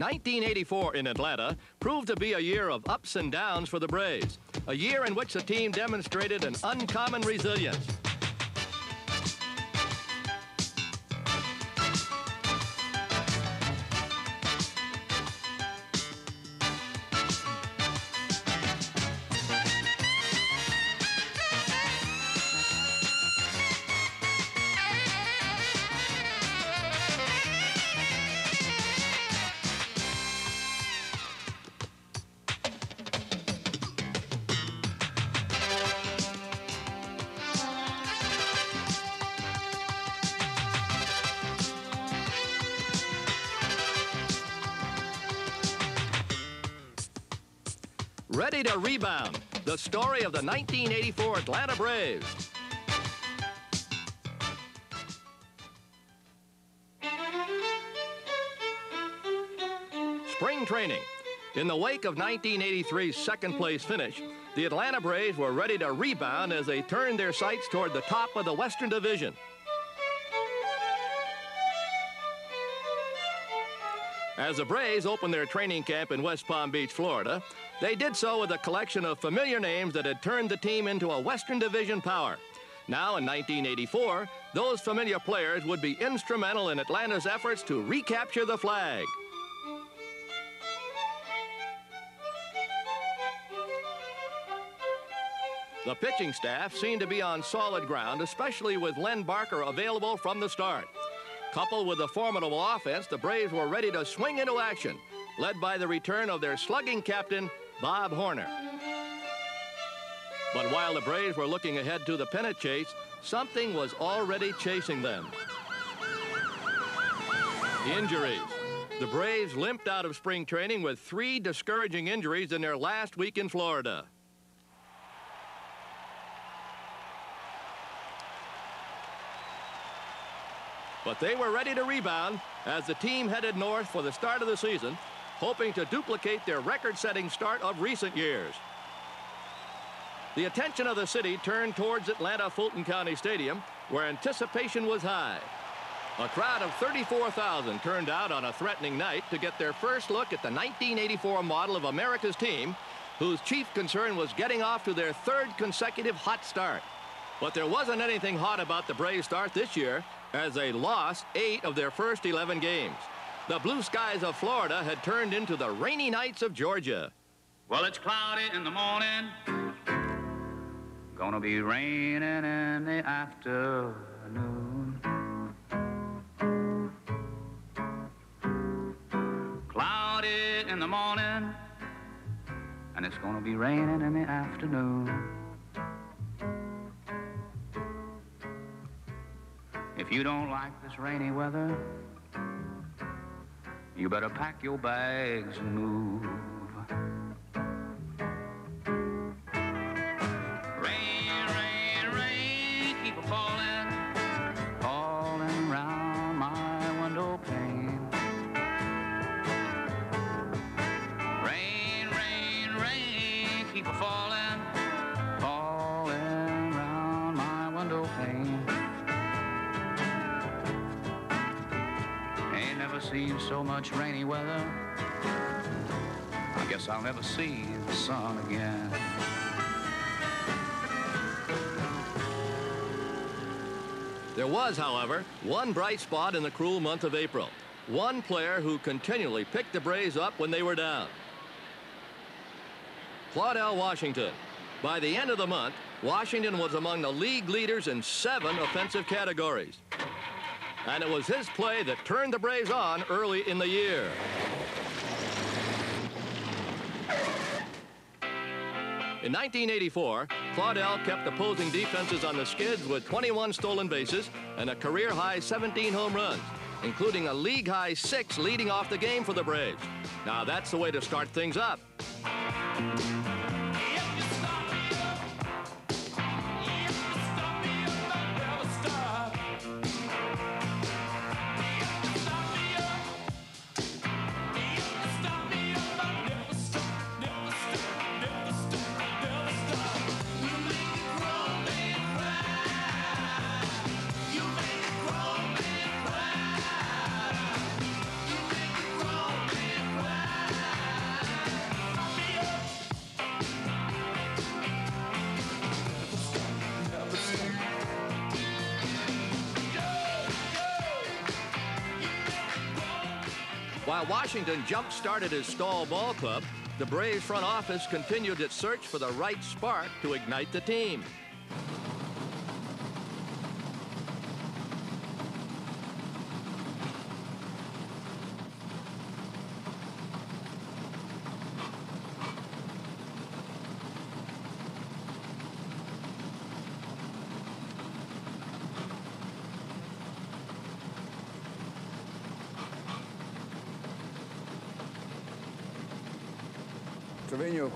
1984 in Atlanta proved to be a year of ups and downs for the Braves, a year in which the team demonstrated an uncommon resilience. Ready to rebound. The story of the 1984 Atlanta Braves. Spring training. In the wake of 1983's second place finish, the Atlanta Braves were ready to rebound as they turned their sights toward the top of the Western Division. As the Braves opened their training camp in West Palm Beach, Florida, they did so with a collection of familiar names that had turned the team into a Western Division power. Now, in 1984, those familiar players would be instrumental in Atlanta's efforts to recapture the flag. The pitching staff seemed to be on solid ground, especially with Len Barker available from the start. Coupled with a formidable offense, the Braves were ready to swing into action, led by the return of their slugging captain, Bob Horner. But while the Braves were looking ahead to the pennant chase, something was already chasing them. Injuries. The Braves limped out of spring training with three discouraging injuries in their last week in Florida. But they were ready to rebound as the team headed north for the start of the season, hoping to duplicate their record-setting start of recent years. The attention of the city turned towards Atlanta Fulton County Stadium, where anticipation was high. A crowd of 34,000 turned out on a threatening night to get their first look at the 1984 model of America's team, whose chief concern was getting off to their third consecutive hot start. But there wasn't anything hot about the Braves start this year, as they lost eight of their first 11 games. The blue skies of Florida had turned into the rainy nights of Georgia. Well, it's cloudy in the morning. Gonna be raining in the afternoon. Cloudy in the morning. And it's gonna be raining in the afternoon. If you don't like this rainy weather, you better pack your bags and move. Rainy weather. I guess I'll never see the sun again. There was, however, one bright spot in the cruel month of April. One player who continually picked the Braves up when they were down. Claudell Washington. By the end of the month, Washington was among the league leaders in seven offensive categories. And it was his play that turned the Braves on early in the year. In 1984, Claudell kept opposing defenses on the skids with 21 stolen bases and a career-high 17 home runs, including a league-high six leading off the game for the Braves. Now, that's the way to start things up. While Washington jump-started his stall ball club, the Braves front office continued its search for the right spark to ignite the team.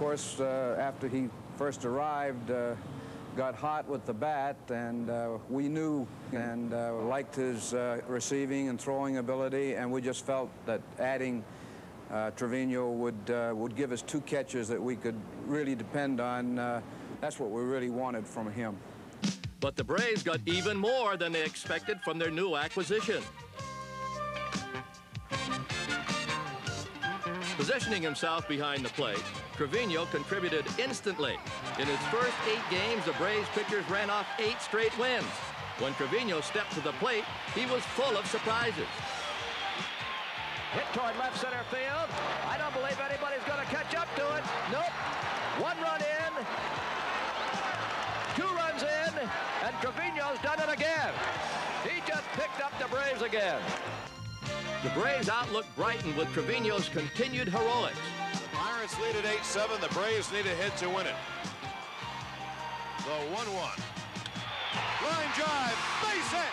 Course, uh, after he first arrived, uh, got hot with the bat, and uh, we knew and uh, liked his uh, receiving and throwing ability, and we just felt that adding uh, Trevino would would give us two catches that we could really depend on. that's what we really wanted from him. But the Braves got even more than they expected from their new acquisition. Positioning himself behind the plate, Trevino contributed instantly. In his first eight games, the Braves pitchers ran off eight straight wins. When Trevino stepped to the plate, he was full of surprises. Hit toward left center field. I don't believe anybody's going to catch up to it. Nope. One run in. Two runs in. And Trevino's done it again. He just picked up the Braves again. The Braves' outlook brightened with Trevino's continued heroics. Pirates lead at 8-7. The Braves need a hit to win it. The 1-1. Line drive. Base hit.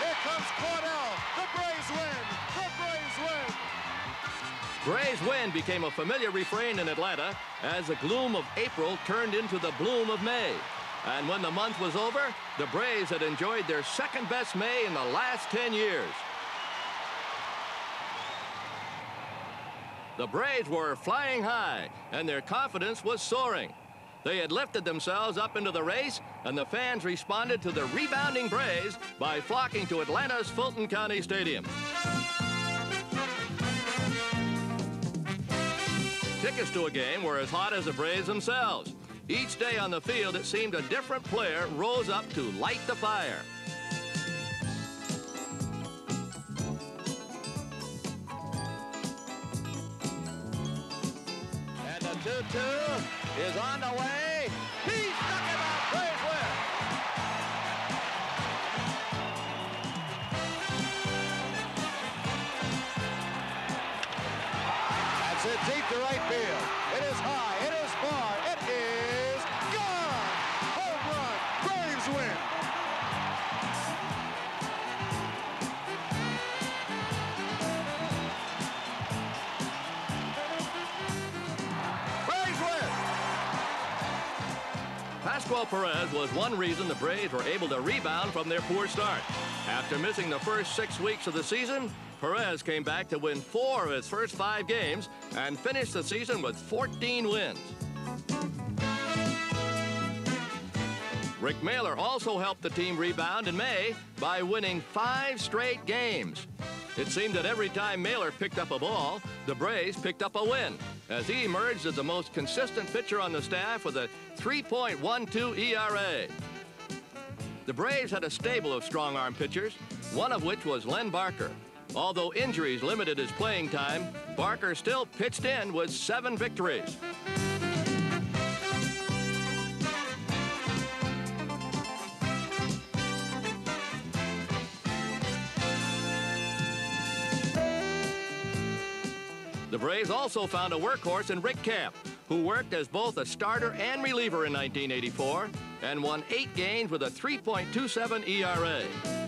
Here comes Cordell. The Braves win. The Braves win. Braves win became a familiar refrain in Atlanta as the gloom of April turned into the bloom of May. And when the month was over, the Braves had enjoyed their second best May in the last 10 years. The Braves were flying high, and their confidence was soaring. They had lifted themselves up into the race, and the fans responded to the rebounding Braves by flocking to Atlanta's Fulton County Stadium. Tickets to a game were as hot as the Braves themselves. Each day on the field, it seemed a different player rose up to light the fire. Is on the way. Pascual Perez was one reason the Braves were able to rebound from their poor start. After missing the first six weeks of the season, Perez came back to win four of his first five games and finished the season with 14 wins. Rick Mahler also helped the team rebound in May by winning five straight games. It seemed that every time Mahler picked up a ball, the Braves picked up a win, as he emerged as the most consistent pitcher on the staff with a 3.12 ERA. The Braves had a stable of strong arm pitchers, one of which was Len Barker. Although injuries limited his playing time, Barker still pitched in with seven victories. The Braves also found a workhorse in Rick Camp, who worked as both a starter and reliever in 1984 and won eight games with a 3.27 ERA.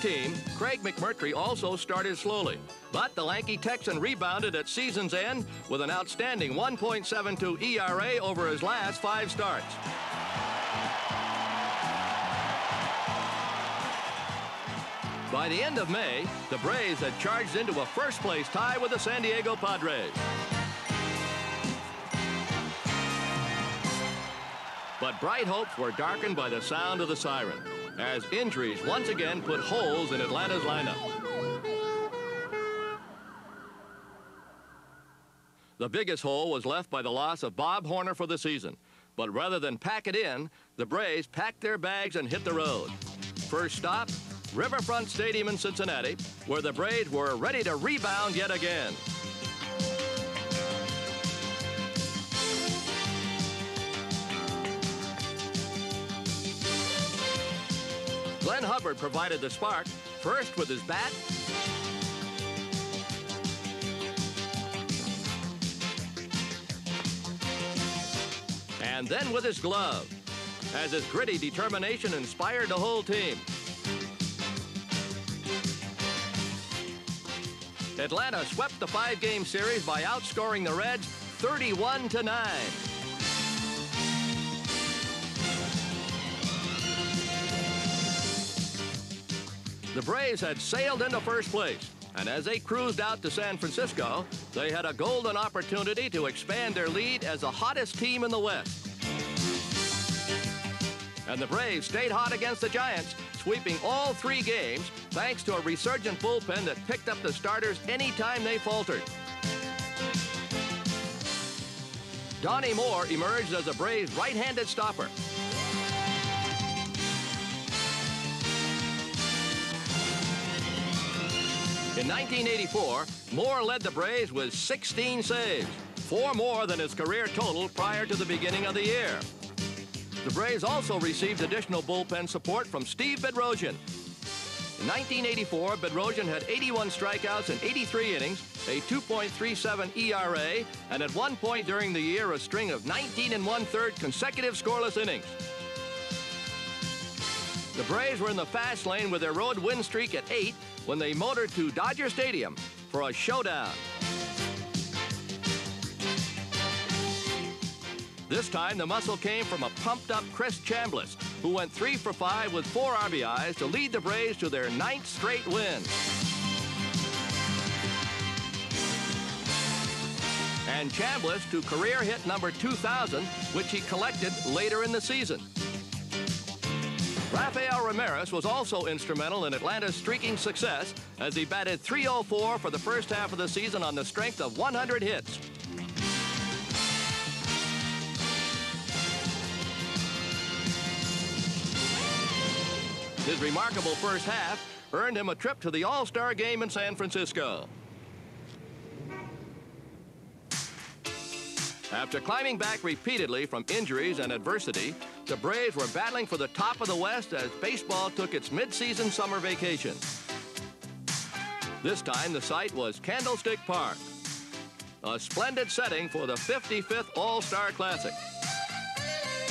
Team, Craig McMurtry also started slowly, but the Lanky Texan rebounded at season's end with an outstanding 1.72 ERA over his last five starts. By the end of May, the Braves had charged into a first-place tie with the San Diego Padres. But bright hopes were darkened by the sound of the siren as injuries once again put holes in Atlanta's lineup. The biggest hole was left by the loss of Bob Horner for the season. But rather than pack it in, the Braves packed their bags and hit the road. First stop, Riverfront Stadium in Cincinnati, where the Braves were ready to rebound yet again. Glenn Hubbard provided the spark, first with his bat, and then with his glove, as his gritty determination inspired the whole team. Atlanta swept the five-game series by outscoring the Reds 31 to 9. The Braves had sailed into first place, and as they cruised out to San Francisco, they had a golden opportunity to expand their lead as the hottest team in the West. And the Braves stayed hot against the Giants, sweeping all three games thanks to a resurgent bullpen that picked up the starters anytime they faltered. Donnie Moore emerged as a Braves right-handed stopper. In 1984, Moore led the Braves with 16 saves, four more than his career total prior to the beginning of the year. The Braves also received additional bullpen support from Steve Bedrosian. In 1984, Bedrosian had 81 strikeouts in 83 innings, a 2.37 ERA, and at one point during the year, a string of 19 and one-third consecutive scoreless innings. The Braves were in the fast lane with their road win streak at eight when they motored to Dodger Stadium for a showdown. This time, the muscle came from a pumped-up Chris Chambliss, who went three for five with four RBIs to lead the Braves to their ninth straight win. And Chambliss to career hit number 2,000, which he collected later in the season. Ramirez was also instrumental in Atlanta's streaking success as he batted 304 for the first half of the season on the strength of 100 hits. His remarkable first half earned him a trip to the All-Star game in San Francisco. After climbing back repeatedly from injuries and adversity, the Braves were battling for the top of the West as baseball took its midseason summer vacation. This time, the site was Candlestick Park, a splendid setting for the 55th All-Star Classic.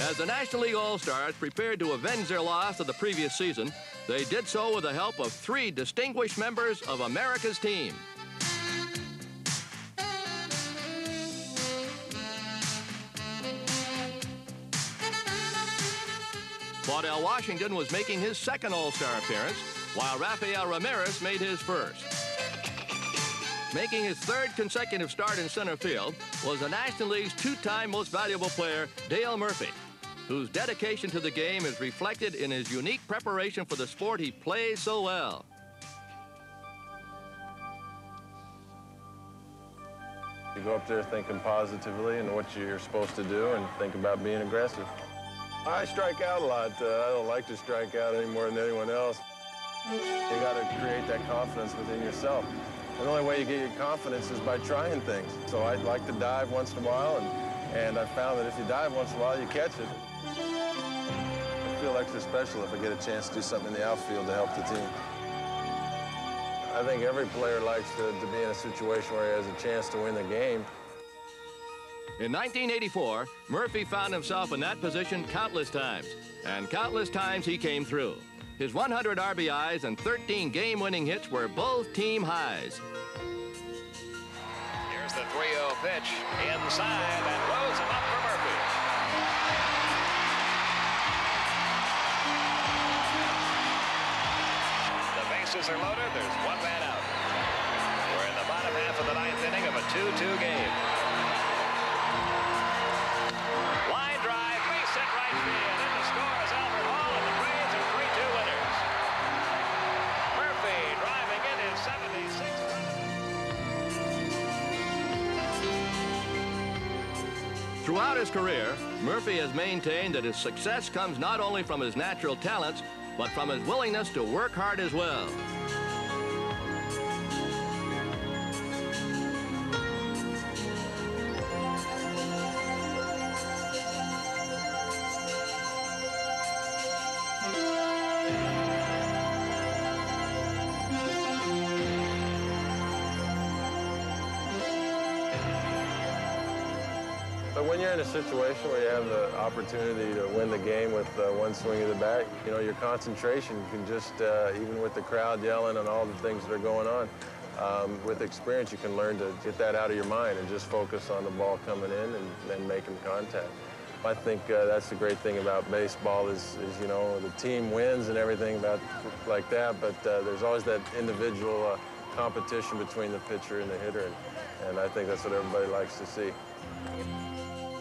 As the National League All-Stars prepared to avenge their loss of the previous season, they did so with the help of three distinguished members of America's team. Claudell Washington was making his second All-Star appearance, while Rafael Ramirez made his first. Making his third consecutive start in center field was the National League's two-time most valuable player, Dale Murphy, whose dedication to the game is reflected in his unique preparation for the sport he plays so well. You go up there thinking positively and what you're supposed to do and think about being aggressive. I strike out a lot. Uh, I don't like to strike out any more than anyone else. You got to create that confidence within yourself. And the only way you get your confidence is by trying things. So I like to dive once in a while, and, and I found that if you dive once in a while, you catch it. I feel extra special if I get a chance to do something in the outfield to help the team. I think every player likes to, to be in a situation where he has a chance to win the game. In 1984, Murphy found himself in that position countless times, and countless times he came through. His 100 RBIs and 13 game-winning hits were both team highs. Here's the 3-0 pitch inside and rose him up for Murphy. The bases are loaded. There's one man out. We're in the bottom half of the ninth inning of a 2-2 game. Throughout his career, Murphy has maintained that his success comes not only from his natural talents, but from his willingness to work hard as well. When you're in a situation where you have the opportunity to win the game with uh, one swing of the bat, you know, your concentration can just, uh, even with the crowd yelling and all the things that are going on, um, with experience, you can learn to get that out of your mind and just focus on the ball coming in and then making contact. I think uh, that's the great thing about baseball is, is, you know, the team wins and everything about like that, but uh, there's always that individual uh, competition between the pitcher and the hitter, and, and I think that's what everybody likes to see.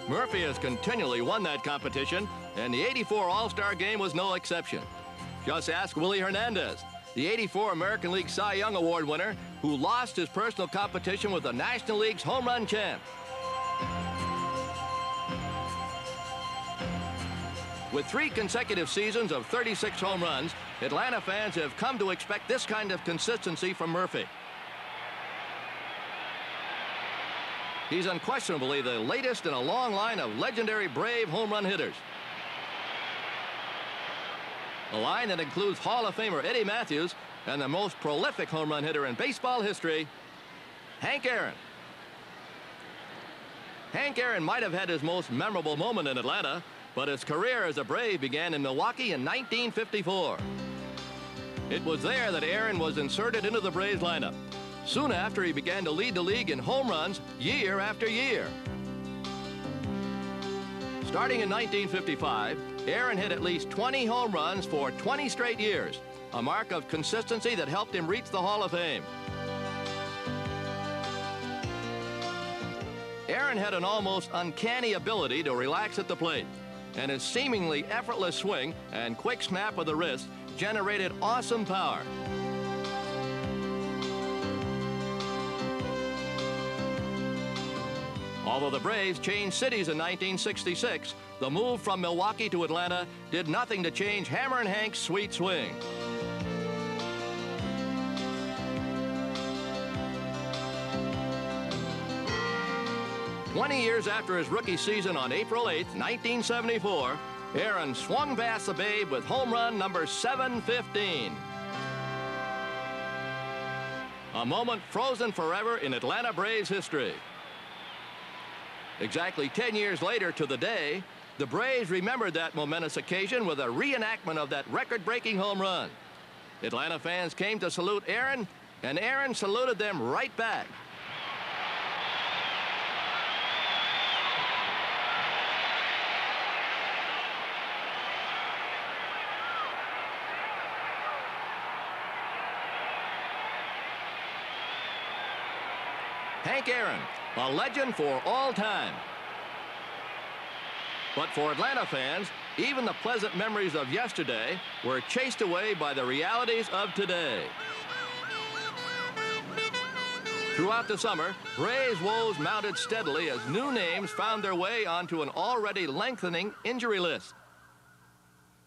Murphy has continually won that competition, and the 84 All-Star game was no exception. Just ask Willie Hernandez, the 84 American League Cy Young Award winner, who lost his personal competition with the National League's home run champ. With three consecutive seasons of 36 home runs, Atlanta fans have come to expect this kind of consistency from Murphy. He's unquestionably the latest in a long line of legendary Brave home run hitters. A line that includes Hall of Famer Eddie Mathews and the most prolific home run hitter in baseball history, Hank Aaron. Hank Aaron might have had his most memorable moment in Atlanta, but his career as a Brave began in Milwaukee in 1954. It was there that Aaron was inserted into the Braves lineup. Soon after, he began to lead the league in home runs year after year. Starting in 1955, Aaron hit at least 20 home runs for 20 straight years, a mark of consistency that helped him reach the Hall of Fame. Aaron had an almost uncanny ability to relax at the plate, and his seemingly effortless swing and quick snap of the wrist generated awesome power. Although the Braves changed cities in 1966, the move from Milwaukee to Atlanta did nothing to change Hammerin' Hank's sweet swing. Twenty years after his rookie season on April 8, 1974, Aaron swung past the Babe with home run number 715. A moment frozen forever in Atlanta Braves history. Exactly 10 years later to the day, the Braves remembered that momentous occasion with a reenactment of that record-breaking home run. Atlanta fans came to salute Aaron, and Aaron saluted them right back. Hank Aaron, a legend for all time. But for Atlanta fans, even the pleasant memories of yesterday were chased away by the realities of today. Throughout the summer, Braves woes mounted steadily as new names found their way onto an already lengthening injury list.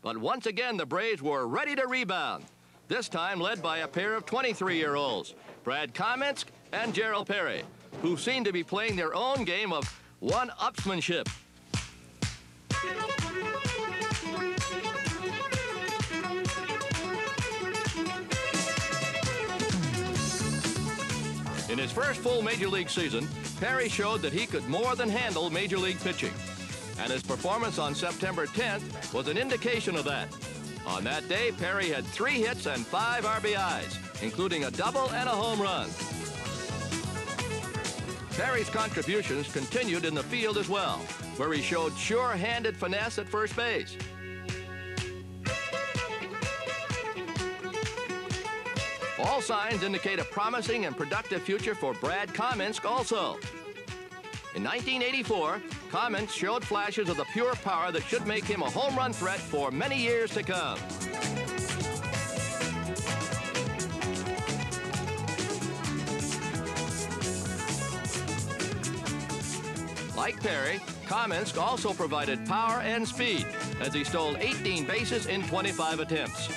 But once again, the Braves were ready to rebound, this time led by a pair of 23-year-olds, Brad Komminsk and Gerald Perry, who seem to be playing their own game of one-upsmanship. In his first full Major League season, Perry showed that he could more than handle Major League pitching. And his performance on September 10th was an indication of that. On that day, Perry had three hits and five RBIs, including a double and a home run. Perry's contributions continued in the field as well, where he showed sure-handed finesse at first base. All signs indicate a promising and productive future for Brad Komminsk also. In 1984, Komminsk showed flashes of the pure power that should make him a home run threat for many years to come. Like Perry, Komminsk also provided power and speed as he stole 18 bases in 25 attempts.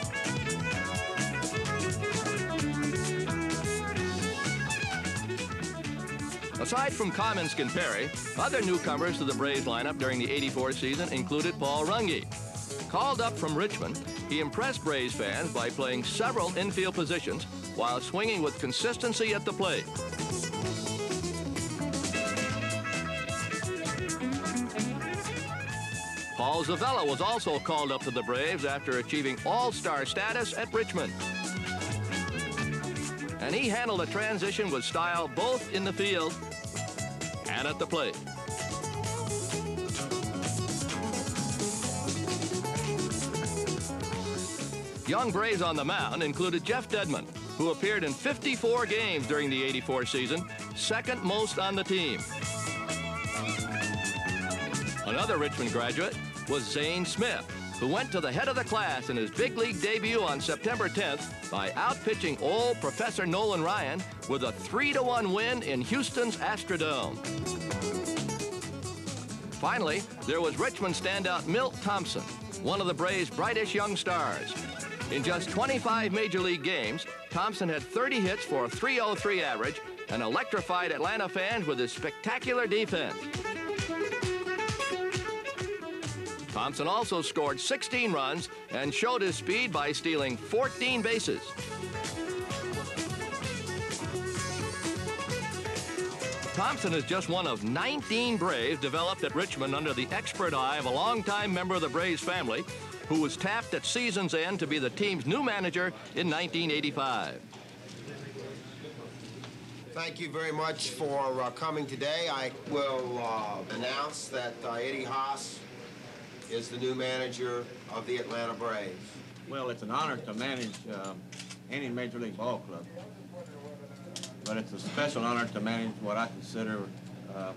Aside from Komminsk and Perry, other newcomers to the Braves lineup during the 84 season included Paul Runge. Called up from Richmond, he impressed Braves fans by playing several infield positions while swinging with consistency at the plate. Paul Zuvella was also called up to the Braves after achieving all-star status at Richmond and he handled the transition with style both in the field and at the plate. Young Braves on the mound included Jeff Dedmon, who appeared in 54 games during the 84 season, second most on the team. Another Richmond graduate was Zane Smith, who went to the head of the class in his big league debut on September 10th by outpitching old Professor Nolan Ryan with a 3-1 win in Houston's Astrodome. Finally, there was Richmond standout Milt Thompson, one of the Braves' brightest young stars. In just 25 Major League games, Thompson had 30 hits for a 303 average and electrified Atlanta fans with his spectacular defense. Thompson also scored 16 runs and showed his speed by stealing 14 bases. Thompson is just one of 19 Braves developed at Richmond under the expert eye of a longtime member of the Braves family who was tapped at season's end to be the team's new manager in 1985. Thank you very much for uh, coming today. I will uh, announce that uh, Eddie Haas is the new manager of the Atlanta Braves. Well, it's an honor to manage um, any major league ball club. But it's a special honor to manage what I consider um,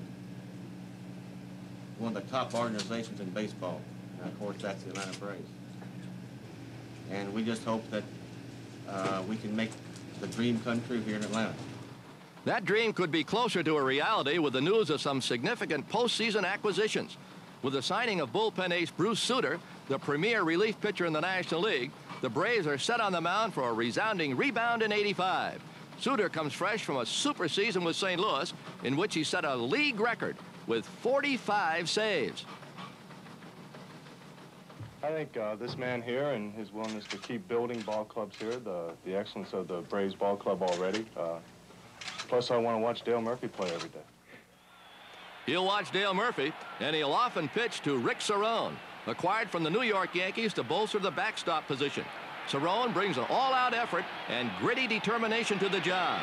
one of the top organizations in baseball. And of course, that's the Atlanta Braves. And we just hope that uh, we can make the dream come true here in Atlanta. That dream could be closer to a reality with the news of some significant postseason acquisitions. With the signing of bullpen ace Bruce Sutter, the premier relief pitcher in the National League, the Braves are set on the mound for a resounding rebound in 85. Sutter comes fresh from a super season with St. Louis, in which he set a league record with 45 saves. I think uh, this man here and his willingness to keep building ball clubs here, the, the excellence of the Braves ball club already. Uh, plus, I want to watch Dale Murphy play every day. He'll watch Dale Murphy, and he'll often pitch to Rick Cerone, acquired from the New York Yankees to bolster the backstop position. Cerone brings an all-out effort and gritty determination to the job.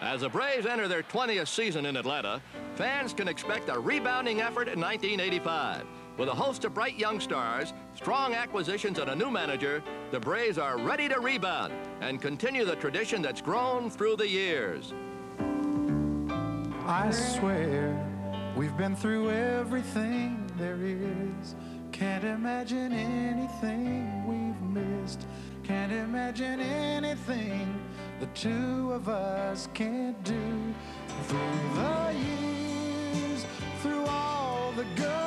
As the Braves enter their 20th season in Atlanta, fans can expect a rebounding effort in 1985. With a host of bright young stars, strong acquisitions, and a new manager, the Braves are ready to rebound and continue the tradition that's grown through the years. I swear we've been through everything there is. Can't imagine anything we've missed. Can't imagine anything the two of us can't do through the years, through all the good